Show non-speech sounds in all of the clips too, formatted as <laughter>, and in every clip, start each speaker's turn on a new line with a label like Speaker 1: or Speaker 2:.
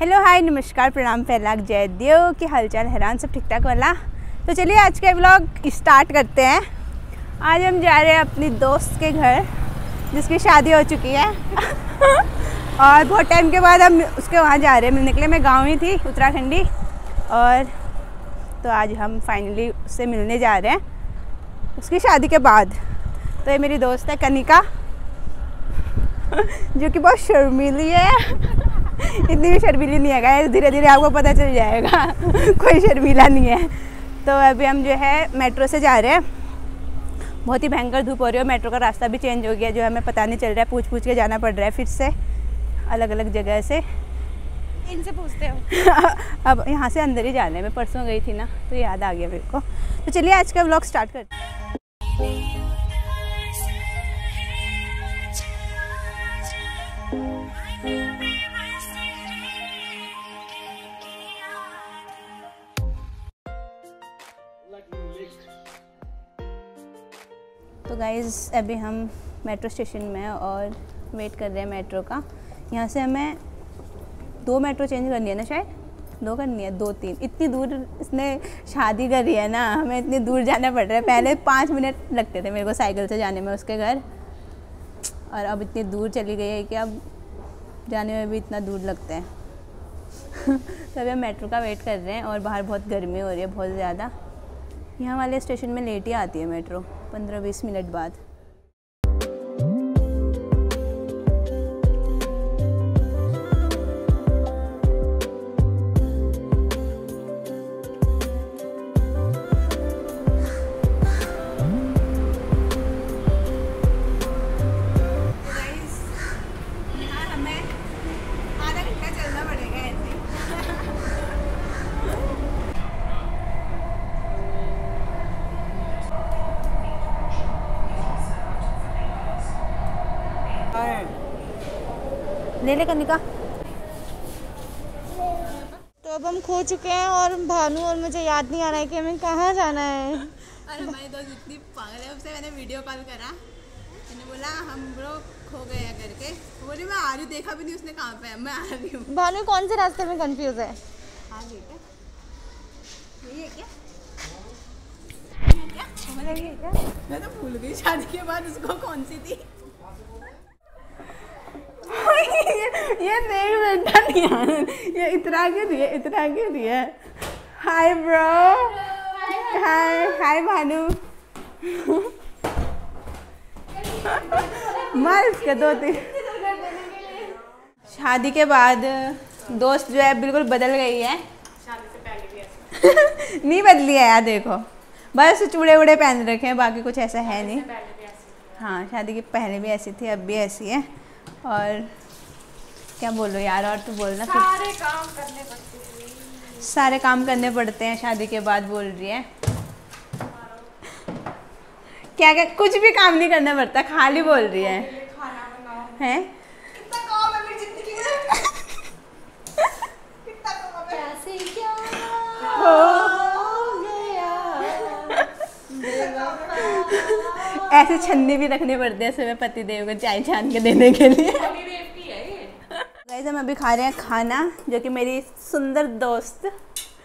Speaker 1: Hello hi नमस्कार, प्रणाम, फैलाक, जय देव, की हालचाल, हैरान, सब ठीक ठाक वाला? तो चलिए, आज का व्लॉग स्टार्ट करते हैं। आज हम जा रहे हैं अपनी दोस्त के घर, जिसकी शादी हो चुकी है। <laughs> और बहुत टाइम के बाद हम उसके वहाँ जा रहे हैं मिलने के लिए। मैं गाँव ही थी, उत्तराखंडी। और तो आज हम फाइनली उससे मिलने जा रहे हैं, उसकी शादी के बाद। तो ये मेरी दोस्त है कनिका, <laughs> जो कि बहुत शर्मीली है। इतनी भी शर्मीली नहीं है गाइस धीरे धीरे आपको पता चल जाएगा। <laughs> कोई शर्मीला नहीं है। तो अभी हम जो है मेट्रो से जा रहे हैं। बहुत ही भयंकर धूप हो रही है मेट्रो का रास्ता भी चेंज हो गया जो हमें पता नहीं चल रहा है। पूछ पूछ के जाना पड़ रहा है फिर से अलग अलग जगह से।
Speaker 2: इनसे पूछते हो? <laughs>
Speaker 1: अब यहाँ से अंदर ही जाना मैं परसों गई थी ना तो याद आ गया मेरे को। तो चलिए आज का ब्लॉग स्टार्ट करते हैं। तो गाइज़ अभी हम मेट्रो स्टेशन में और वेट कर रहे हैं मेट्रो का। यहाँ से हमें दो मेट्रो चेंज करनी है ना शायद? दो करनी है? दो, तीन। इतनी दूर इसने शादी करी है ना, हमें इतनी दूर जाना पड़ रहा है। पहले पाँच मिनट लगते थे मेरे को साइकिल से जाने में उसके घर। और अब इतनी दूर चली गई है कि अब जाने में भी इतना दूर लगता है। <laughs> तो अभी हम मेट्रो का वेट कर रहे हैं और बाहर बहुत गर्मी हो रही है, बहुत ज़्यादा। यहाँ वाले स्टेशन में लेट ही आती है मेट्रो पंद्रह बीस मिनट बाद। ले ले कनिका
Speaker 2: तो अब हम खो चुके हैं और भानु और मुझे याद नहीं आ रहा है कि हमें कहाँ जाना है।
Speaker 1: अरे हमारी दोस्त इतनी पागल है उससे मैंने वीडियो कॉल करा। मैंने बोला हम लोग खो गए हैं करके वो बोली मैं आ रही हूँ देखा भी नहीं उसने कहाँ पे है। मैं आ रही हूँ।
Speaker 2: भानु कौन से रास्ते में कंफ्यूज है?
Speaker 1: क्या? यही है है क्या? मैं तो भूल गई शादी के बाद उसको कौन सी थी? <laughs> ये ये देख बेटा नहीं ये इतना के दिए? इतना के दिए? Hi bro hi hi Bhanu. मार इसके दो तीन। शादी के बाद दोस्त जो है बिल्कुल बदल गई है। <laughs> नहीं बदली है यार देखो। बस चूड़े वूड़े पहन रखे हैं बाकी कुछ ऐसा है नहीं। हाँ शादी की पहले भी ऐसी थी अब भी ऐसी है। और क्या बोलो यार और तू बोलना
Speaker 2: सारे काम करने पड़ते हैं।
Speaker 1: सारे काम करने पड़ते हैं शादी के बाद बोल रही है। क्या क्या कुछ भी काम नहीं करना पड़ता खाली बोल रही है।
Speaker 2: खाना
Speaker 1: हैं?
Speaker 2: है मेरी ज़िंदगी में। <laughs> कितना काम है। कैसे क्या हो। गया?
Speaker 1: ऐसे छन्नी भी रखने पड़ते हैं सुबह पति देव को चाय छान के देने के लिए। गाइस हम अभी खा रहे हैं खाना जो कि मेरी सुंदर दोस्त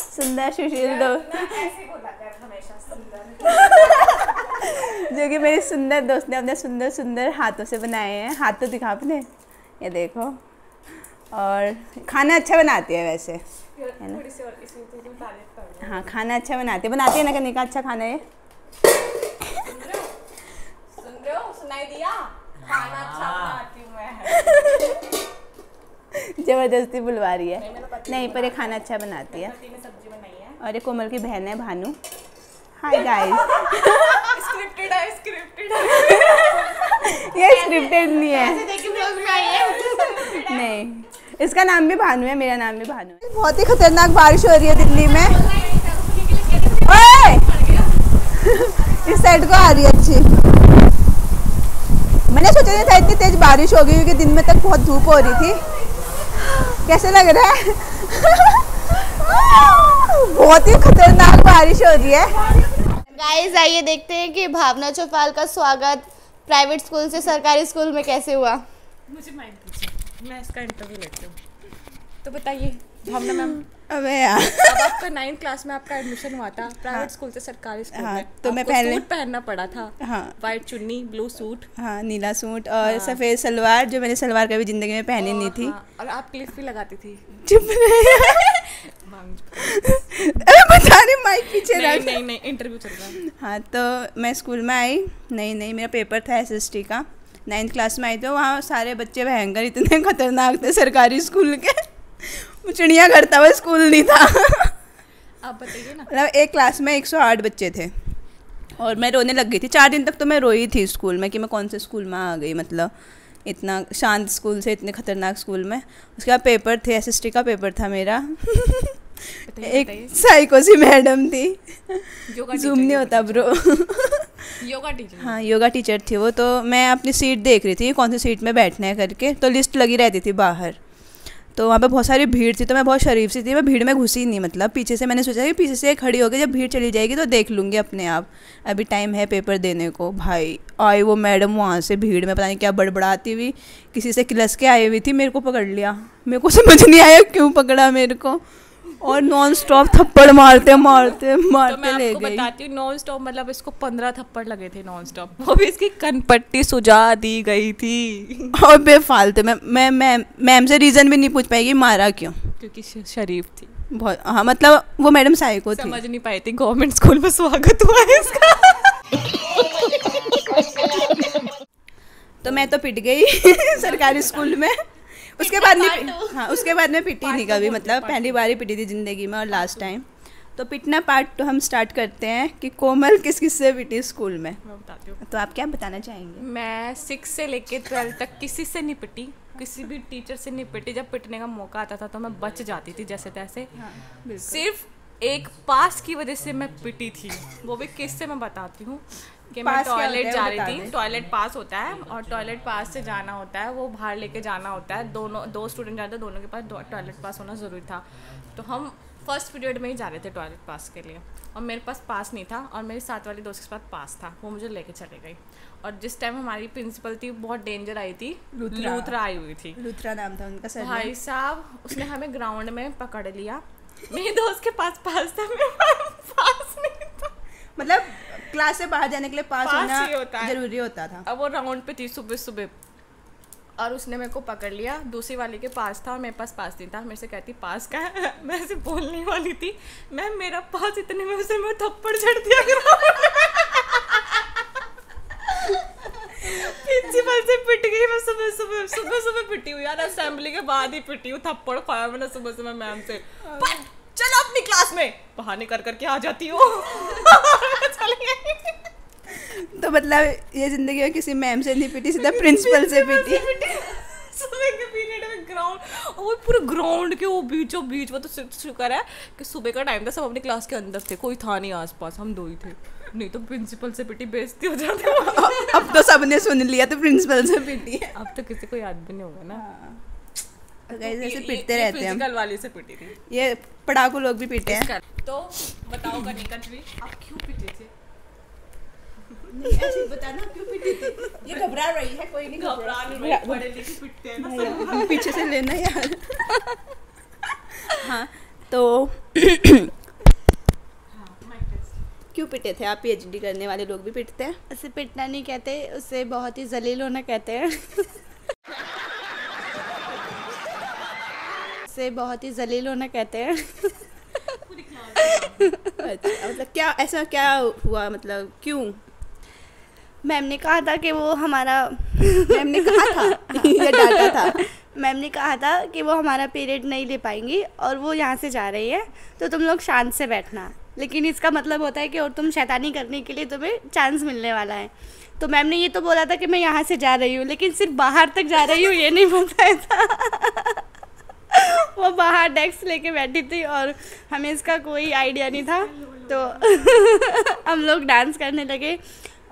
Speaker 1: सुंदर सुशील दोस्त।
Speaker 2: ऐसे बुलाते हैं हमेशा सुंदर। <laughs>
Speaker 1: जो कि मेरी सुंदर दोस्त ने अपने सुंदर सुंदर हाथों से बनाए हैं। हाथ तो दिखा अपने। ये देखो। और खाना अच्छा बनाती है वैसे है ना?
Speaker 2: थोड़ी सी और इसी तो
Speaker 1: हाँ खाना अच्छा बनाती है। बनाती है ना कनिका अच्छा खाना है?
Speaker 2: सुन रहे हो? सुनाई दिया? खाना अच्छा बनाती हूँ मैं। <laughs>
Speaker 1: ज़बरदस्ती बुलवा रही है। नहीं पर ये खाना अच्छा बनाती है।
Speaker 2: है।
Speaker 1: और ये कोमल की बहन है भानु। हाय गाइस
Speaker 2: स्क्रिप्टेड है स्क्रिप्टेड है। <laughs>
Speaker 1: ये स्क्रिप्टेड नहीं है।
Speaker 2: है।
Speaker 1: नहीं। इसका नाम भी भानु है मेरा नाम भी भानु है। बहुत ही खतरनाक बारिश हो रही है दिल्ली में। <laughs> <laughs> इस साइड को आ रही है अच्छी। मैंने सोचा नहीं था इतनी तेज बारिश होगी क्योंकि दिन में तक बहुत धूप हो रही थी। कैसे लग रहा है? बहुत ही खतरनाक बारिश हो रही है।
Speaker 2: गाइस आइए देखते हैं कि भावना चौपाल का स्वागत प्राइवेट स्कूल से सरकारी स्कूल में कैसे हुआ?
Speaker 3: मुझे मैं इसका इंटरव्यू लेती हूँ। तो
Speaker 2: बताइए भावना मैम
Speaker 1: अबे यार।
Speaker 2: अब आपका नाइन्थ क्लास में आपका एडमिशन हुआ था प्राइवेट स्कूल से सरकारी स्कूल
Speaker 1: हाँ,
Speaker 2: में।
Speaker 1: तो मैं पहले-
Speaker 2: सूट पहनना पड़ा था।
Speaker 1: हाँ।
Speaker 2: वाइट चुन्नी ब्लू सूट
Speaker 1: हाँ नीला सूट और हाँ, सफ़ेद सलवार जो मैंने सलवार कभी ज़िंदगी में पहनी नहीं थी।
Speaker 2: हाँ, और आप क्लिप भी लगाती थी।
Speaker 1: चुप अरे बता रही माइक पीछे
Speaker 2: नहीं नहीं नहीं इंटरव्यू चल रहा हाँ।
Speaker 1: तो मैं स्कूल में आई। नहीं नहीं मेरा पेपर था एस का। नाइन्थ क्लास में आई तो वहाँ सारे बच्चे भयंकर इतने खतरनाक थे सरकारी स्कूल के। वो चिड़िया घर था वो स्कूल नहीं था।
Speaker 2: आप बताइए ना।
Speaker 1: मतलब एक क्लास में 108 बच्चे थे। और मैं रोने लग गई थी। चार दिन तक तो मैं रोई थी स्कूल में कि मैं कौन से स्कूल में आ गई मतलब इतना शांत स्कूल से इतने खतरनाक स्कूल में। उसके बाद पेपर थे एस का पेपर था मेरा। एक साइको सी मैडम थी। जूम नहीं होता ब्रो
Speaker 2: योगा टीचर।
Speaker 1: हाँ योगा टीचर थी वो। तो मैं अपनी सीट देख रही थी कौन सी सीट में बैठना है करके। तो लिस्ट लगी रहती थी बाहर। तो वहाँ पे बहुत सारी भीड़ थी तो मैं बहुत शरीफ सी थी, मैं भीड़ में घुसी नहीं मतलब पीछे से मैंने सोचा कि पीछे से खड़ी होगी जब भीड़ चली जाएगी तो देख लूँगी अपने आप। अभी टाइम है पेपर देने को, भाई आई वो मैडम वहाँ से भीड़ में, पता नहीं क्या बड़बड़ाती हुई, किसी से किलस के आई हुई थी, मेरे को पकड़ लिया। मेरे को <laughs> समझ नहीं आया क्यों पकड़ा मेरे को। और नॉन स्टॉप थप्पड़ मारते मारते मारते
Speaker 2: तो मैं
Speaker 1: ले
Speaker 2: आपको
Speaker 1: गई।
Speaker 2: बताती हूँ नॉन स्टॉप मतलब इसको पंद्रह थप्पड़ लगे थे नॉन स्टॉप वो भी इसकी कनपट्टी सुझा दी गई थी।
Speaker 1: और बेफालतू मैं मैं मैम मैम से रीज़न भी नहीं पूछ पाएगी मारा क्यों।
Speaker 2: क्योंकि शरीफ थी।
Speaker 1: बहुत हाँ मतलब वो मैडम साइको थी।
Speaker 2: समझ नहीं पाई थी गवर्नमेंट स्कूल में स्वागत हुआ है इसका। <laughs>
Speaker 1: तो मैं तो पिट गई <laughs> सरकारी <laughs> स्कूल में। उसके बाद नहीं <laughs> हाँ उसके बाद में पिटी नहीं कभी मतलब पहली बार ही पिटी थी ज़िंदगी में और लास्ट टाइम तो पिटना पार्ट तो हम स्टार्ट करते हैं कि कोमल <laughs> किस किस से पिटी स्कूल में।
Speaker 2: मैं
Speaker 1: तो आप क्या बताना चाहेंगे?
Speaker 2: मैं सिक्स से लेके ट्वेल्थ तक किसी से नहीं पिटी किसी भी टीचर से नहीं पिटी। जब पिटने का मौका आता था तो मैं बच जाती थी जैसे तैसे। सिर्फ़ एक पास की वजह से मैं पिटी थी वो भी किससे मैं बताती हूँ। कि मैं टॉयलेट जा रही थी। टॉयलेट पास होता है और टॉयलेट पास से जाना होता है वो बाहर लेके जाना होता है। दोनों दो स्टूडेंट जाते हैं दोनों के पास टॉयलेट पास होना ज़रूरी था। तो हम फ़र्स्ट पीरियड में ही जा रहे थे टॉयलेट पास के लिए। और मेरे पास पास नहीं था और मेरी साथ वाली दोस्त के पास पास था वो मुझे लेके चले गई। और जिस टाइम हमारी प्रिंसिपल थी बहुत डेंजर आई थी।
Speaker 1: लूथरा।
Speaker 2: लूथरा आई हुई थी।
Speaker 1: लूथरा नाम था उनका सर
Speaker 2: भाई साहब उसने हमें ग्राउंड में पकड़ लिया। मेरे दोस्त के पास पास था मेरे पास पास नहीं था।
Speaker 1: मतलब क्लास से बाहर जाने के लिए पास
Speaker 2: पास
Speaker 1: होना
Speaker 2: होता
Speaker 1: ज़रूरी होता था।
Speaker 2: अब वो राउंड पे थी सुबह सुबह। और उसने मेरे को पकड़ लिया। दूसरी वाली के पास था और मेरे पास पास नहीं था। मेरे से कहती पास का है। <laughs> मैं ऐसे बोलने वाली थी। मैम मेरा पास इतने में उसे मैं थप्पड़ चढ़ दिया <laughs> प्रिंसिपल से पिट गई। मैं सुबह सुबह सुबह सुबह पिटी हुई। यार असेंबली के बाद ही पिटी हूँ थप्पड़ खाया मैंने सुबह सुबह मैम से। "पट, चलो अपनी क्लास में। बहाने कर करके आ जाती हूँ।
Speaker 1: तो मतलब ये ज़िंदगी में किसी मैम से नहीं पिटी सीधा प्रिंसिपल से पिटी।
Speaker 2: सुबह के पीरियड में ग्राउंड वो पूरे ग्राउंड के वो बीचों बीच वो तो शुक्र है कि सुबह का टाइम था सब अपनी क्लास के अंदर थे कोई था नहीं आसपास हम दो ही थे। नहीं तो प्रिंसिपल से पिटी बेइज्जती हो जाती
Speaker 1: अब तो सबने सुन लिया तो प्रिंसिपल से पिटी।
Speaker 2: अब तो किसी को याद भी नहीं होगा ना।
Speaker 1: guys, ऐसे
Speaker 2: ये-
Speaker 1: पिटते रहते हैं
Speaker 2: physical वाली से पिटी थी।
Speaker 1: ये पढ़ाकू लोग भी पिटे हैं।
Speaker 2: तो बताओ कनिका जी आप क्यों पिटे थे?
Speaker 1: ऐसे बताना क्यों पिटी थी? ये घबरा रही है कोई नहीं
Speaker 2: घबरा नहीं रही, पढ़े पिटते हैं। ना
Speaker 1: पीछे से लेना यार। हाँ तो। क्यों पिटे थे? आप पीएचडी करने वाले लोग भी पिटते हैं।
Speaker 3: उसे पिटना नहीं कहते उसे बहुत ही जलील होना कहते हैं। उसे बहुत ही जलील होना कहते हैं।
Speaker 1: मतलब क्या, ऐसा क्या हुआ मतलब क्यों?
Speaker 3: मैम ने कहा था कि वो हमारा,
Speaker 1: मैम ने कहा था डांटा था।
Speaker 3: मैम ने कहा था कि वो हमारा पीरियड नहीं ले पाएँगी और वो यहाँ से जा रही है तो तुम लोग शांत से बैठना। लेकिन इसका मतलब होता है कि और तुम शैतानी करने के लिए तुम्हें चांस मिलने वाला है। तो मैम ने ये तो बोला था कि मैं यहाँ से जा रही हूँ, लेकिन सिर्फ़ बाहर तक जा रही हूँ, ये नहीं बताया था। <laughs> वो बाहर डेस्क लेके बैठी थी और हमें इसका कोई आइडिया नहीं था। तो <laughs> हम लोग डांस करने लगे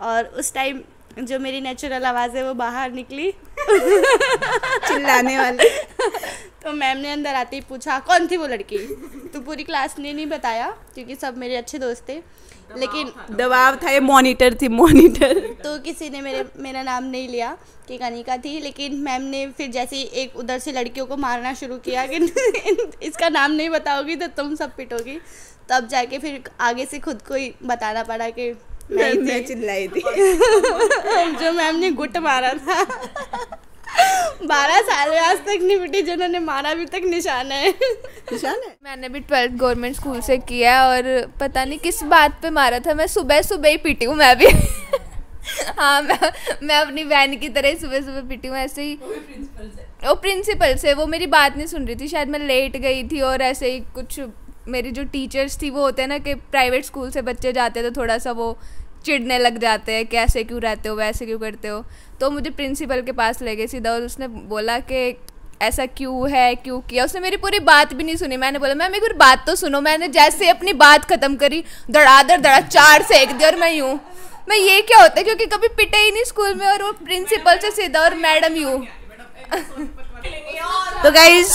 Speaker 3: और उस टाइम जो मेरी नेचुरल आवाज़ है वो बाहर निकली। <laughs>
Speaker 1: चिल्लाने वाले।
Speaker 3: तो मैम ने अंदर आते ही पूछा कौन थी वो लड़की? तो पूरी क्लास ने नहीं बताया क्योंकि सब मेरे अच्छे दोस्त थे। लेकिन
Speaker 1: दबाव था। ये मॉनिटर थी मॉनिटर <laughs>
Speaker 3: तो किसी ने मेरे मेरा नाम नहीं लिया कि कनिका थी लेकिन मैम ने फिर जैसे ही एक उधर से लड़कियों को मारना शुरू किया कि <laughs> इसका नाम नहीं बताओगी तो तुम सब पिटोगी। तब जाके फिर आगे से खुद को ही बताना पड़ा कि मैं
Speaker 1: चिल्लाई थी। <laughs>
Speaker 3: जो मैम ने गुट मारा था। बारह साल में आज तक नहीं पिटी जिन्होंने मारा अभी तक निशान है।
Speaker 1: निशान है?
Speaker 4: मैंने भी ट्वेल्थ गवर्नमेंट स्कूल से किया है और पता नहीं किस बात पे मारा था। मैं सुबह सुबह ही पीटी हूँ मैं भी। <laughs> हाँ मैं मैं अपनी बहन की तरह ही सुबह सुबह पीटी हूँ ऐसे ही। वो प्रिंसिपल से? वो मेरी बात नहीं सुन रही थी। शायद मैं लेट गई थी और ऐसे ही कुछ मेरी जो टीचर्स थी वो होते हैं ना कि प्राइवेट स्कूल से बच्चे जाते हैं तो थोड़ा सा वो चिढ़ने लग जाते हैं कि ऐसे क्यों रहते हो वैसे क्यों करते हो। तो मुझे प्रिंसिपल के पास ले गए सीधा और उसने बोला कि ऐसा क्यों है, क्यों किया? उसने मेरी पूरी बात भी नहीं सुनी। मैंने बोला, मैम, एक बार बात तो सुनो। मैंने जैसे अपनी बात खत्म करी धड़ाधड़ धड़ा चार सेक दिया और मैं यूँ। मैं ये क्या होता है? क्योंकि कभी पिटे ही नहीं स्कूल में और वो प्रिंसिपल से सीधा और मैडम यूँ। <laughs>
Speaker 1: तो गाइज़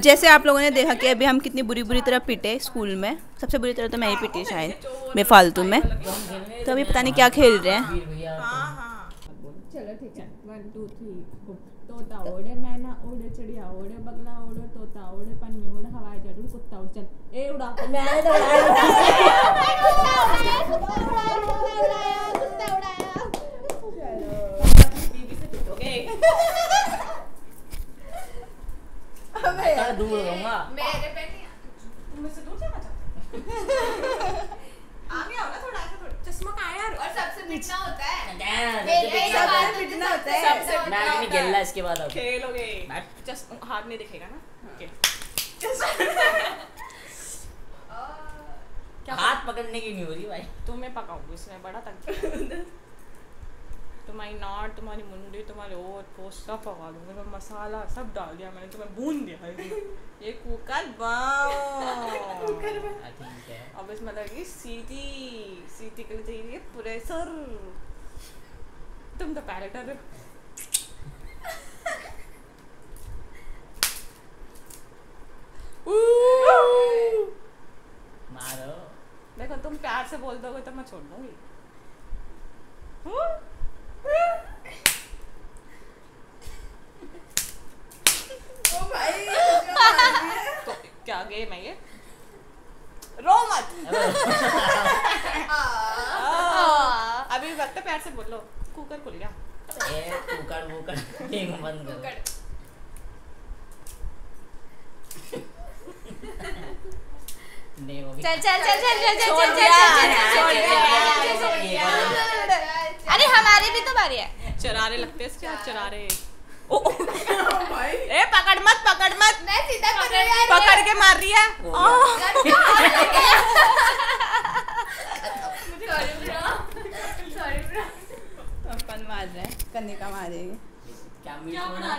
Speaker 1: जैसे आप लोगों ने देखा कि अभी हम कितनी बुरी बुरी तरह पिटे स्कूल में, सबसे बुरी तरह तो मैं ही पिटी शायद, बेफालतू में। तो अभी पता नहीं क्या खेल रहे हैं।
Speaker 2: वन टू थ्री तोता ओढ़े मैना ओढ़े चिड़िया ओढ़े बगला ओढ़े तोता ओढ़े पन्नी ओढ़े हवाई जहाज़ उड़। कुत्ता उड़ चल। ए उड़ा।
Speaker 5: दूर रहूँगा।
Speaker 2: आगे <laughs> आओ ना थोड़ा ऐसे थोड़ा चश्मा कहाँ यार? और सबसे
Speaker 4: पिटना होता है।
Speaker 1: पिटना होता है।
Speaker 2: सबसे
Speaker 5: मैं इसके बाद अब।
Speaker 2: खेलोगे। हाथ नहीं दिखेगा ना? ओके। <laughs> <laughs> क्या
Speaker 5: हाथ पकड़ने की नहीं हो रही भाई।
Speaker 2: तुम्हें पकाऊँगी इसमें बड़ा तक <laughs> तुम्हारी नाट तुम्हारी मुंडी तुम्हारे ओट पोट सब पका दूँगी मैं मसाला सब डाल दिया मैंने तुम्हें भून दिया है <laughs> ये कुकर बाओ <laughs>
Speaker 5: हाँ, ठीक है।
Speaker 2: अब इसमें लगेगी सीटी सीटी के लिए चाहिए प्रेशर तुम तो पैरेटर हो। <laughs>
Speaker 5: मारो।
Speaker 2: देखो तुम प्यार से बोल दोगे तो मैं छोड़ दूँगी। तो क्या गेम है ये रो मत अभी वक्त प्यार से बोलो कुकर खुल गया
Speaker 5: ए कुकर वुकर एक बंद कर नहीं वो भी
Speaker 4: चल चल चल चल चल चल चल चल
Speaker 2: दिया,
Speaker 4: चल
Speaker 5: छोड़ दिया।
Speaker 4: अरे हमारी भी तो बारी है
Speaker 2: चरारे लगते हैं इसके चरारे ओ, ओ, ए पकड़ मत पकड़ मत
Speaker 4: मैं सीधा कर रही हूँ
Speaker 2: पकड़ के मार रही है
Speaker 1: अपन मार रहे हैं कन्या मारेंगे
Speaker 5: क्या बना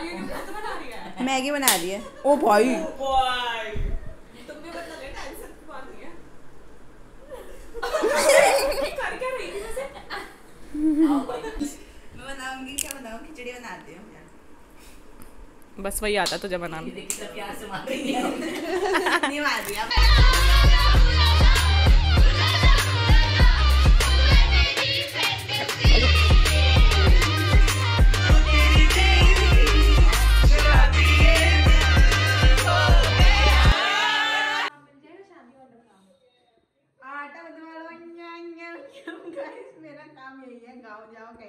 Speaker 1: मैगी बना रही है ओ भाई
Speaker 2: तुम भी बदला ले टेंशन की बात नहीं है कर क्या रही थी वैसे
Speaker 1: मैं बनाऊँगी क्या बनाऊँ खिचड़ी बनाती हूँ
Speaker 2: बस वही आता तुझे बनाना <laughs> <laughs>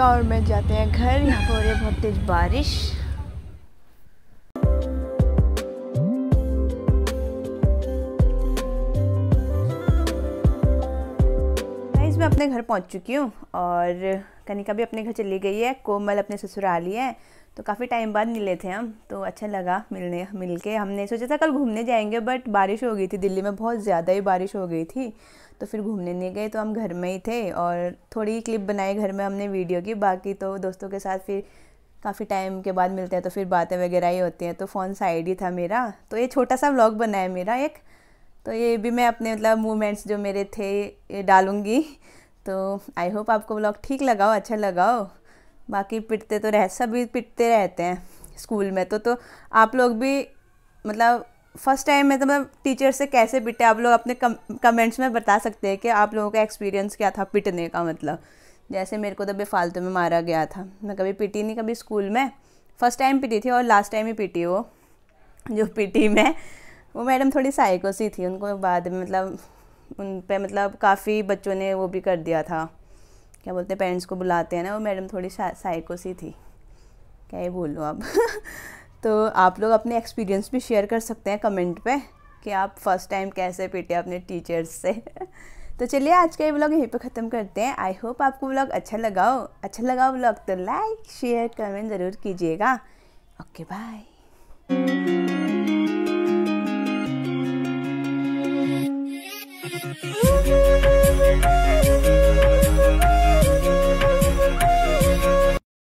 Speaker 6: कनिका और मैं जाते हैं, घर, यहाँ पर हो रही है बहुत तेज बारिश।
Speaker 1: मैं अपने घर पहुँच चुकी हूँ और कनिका भी अपने घर चली गई है, कोमल अपने ससुराल है। तो काफ़ी टाइम बाद मिले थे हम तो अच्छा लगा मिलने मिल के हमने सोचा था कल घूमने जाएँगे बट बारिश हो गई थी दिल्ली में, बहुत ज़्यादा ही बारिश हो गई थी तो फिर घूमने नहीं गए तो हम घर में ही थे और थोड़ी क्लिप बनाई घर में हमने वीडियो की बाकी तो दोस्तों के साथ फिर काफ़ी टाइम के बाद मिलते हैं तो फिर बातें वगैरह ही होती हैं तो फ़ोन साइड ही था मेरा। तो ये छोटा सा व्लॉग बना है मेरा एक तो ये भी मैं अपने मतलब मूवमेंट्स जो मेरे थे, ये डालूँगी। तो आई होप आपको व्लॉग ठीक लगाओ अच्छा लगा हो। बाकी पिटते तो रह सभी पिटते रहते हैं स्कूल में तो तो आप लोग भी मतलब फ़र्स्ट टाइम में तो मतलब टीचर से कैसे पिटे आप लोग अपने कम, कमेंट्स में बता सकते हैं कि आप लोगों का एक्सपीरियंस क्या था पिटने का मतलब। जैसे मेरे को तो बेफालतू में मारा गया था मैं कभी पिटी नहीं कभी स्कूल में। फ़र्स्ट टाइम पिटी थी और लास्ट टाइम ही पिटी वो जो पिटी मैं वो मैडम थोड़ी साइको सी थी उनको बाद में मतलब उन पर मतलब काफ़ी बच्चों ने वो भी कर दिया था। क्या बोलते हैं पेरेंट्स को बुलाते हैं ना, वो मैडम थोड़ी साइको सी थी। क्या ही बोलूँ अब? <laughs> तो आप लोग अपने एक्सपीरियंस भी शेयर कर सकते हैं कमेंट पे कि आप फ़र्स्ट टाइम कैसे पीटे अपने टीचर्स से। <laughs> तो चलिए, आज का ये ब्लॉग यहीं पे ख़त्म करते हैं। आई होप आपको ब्लॉग अच्छा लगा हो। अच्छा लगा हो व्लॉग तो लाइक शेयर कमेंट ज़रूर कीजिएगा। Okay bye